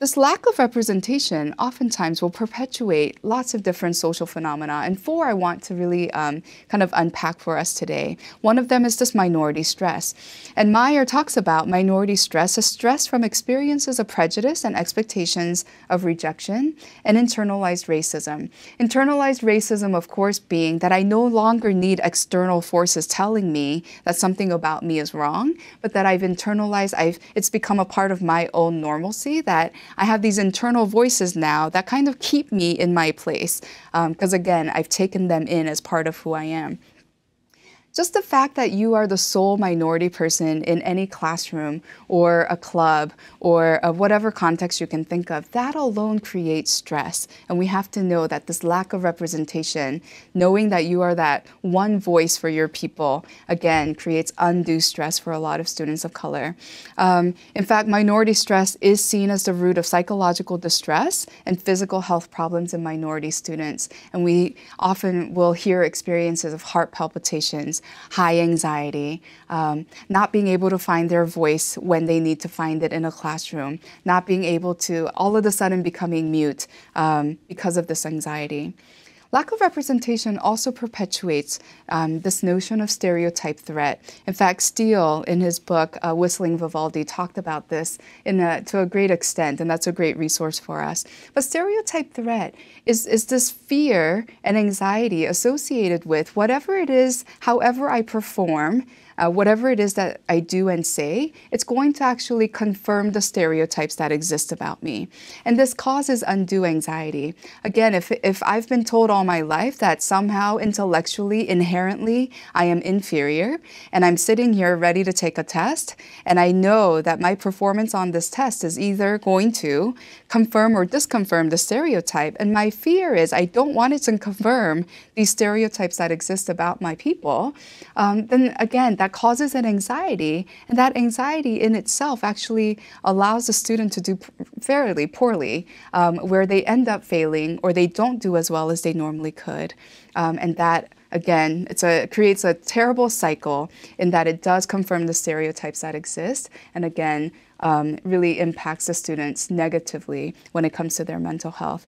This lack of representation oftentimes will perpetuate lots of different social phenomena, and four I want to really um, kind of unpack for us today. One of them is this minority stress. And Meyer talks about minority stress as stress from experiences of prejudice and expectations of rejection and internalized racism. Internalized racism, of course, being that I no longer need external forces telling me that something about me is wrong, but that I've internalized, I've, it's become a part of my own normalcy that I have these internal voices now that kind of keep me in my place. Because um, again, I've taken them in as part of who I am. Just the fact that you are the sole minority person in any classroom or a club or of whatever context you can think of, that alone creates stress. And we have to know that this lack of representation, knowing that you are that one voice for your people, again, creates undue stress for a lot of students of color. Um, in fact, minority stress is seen as the root of psychological distress and physical health problems in minority students. And we often will hear experiences of heart palpitations, high anxiety, um, not being able to find their voice when they need to find it in a classroom, not being able to all of a sudden becoming mute um, because of this anxiety. Lack of representation also perpetuates um, this notion of stereotype threat. In fact, Steele, in his book uh, Whistling Vivaldi, talked about this a, to a great extent, and that's a great resource for us. But stereotype threat is, is this fear and anxiety associated with whatever it is, however I perform, uh, whatever it is that I do and say, it's going to actually confirm the stereotypes that exist about me. And this causes undue anxiety. Again, if, if I've been told all my life that somehow intellectually, inherently, I am inferior, and I'm sitting here ready to take a test, and I know that my performance on this test is either going to confirm or disconfirm the stereotype, and my fear is I don't want it to confirm these stereotypes that exist about my people, um, then again, that causes an anxiety, and that anxiety in itself actually allows the student to do fairly poorly, um, where they end up failing or they don't do as well as they normally could. Um, and that again, it's a, it creates a terrible cycle in that it does confirm the stereotypes that exist, and again, um, really impacts the students negatively when it comes to their mental health.